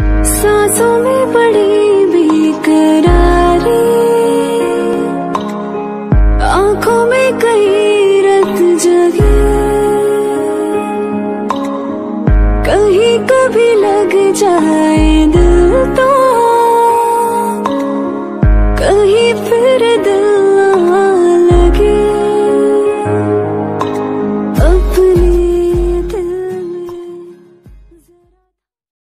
सांसों में बड़ी बेकरारी। आँखों में कई रत जगे कहीं कभी लग जाए दिल तो। कहीं फिर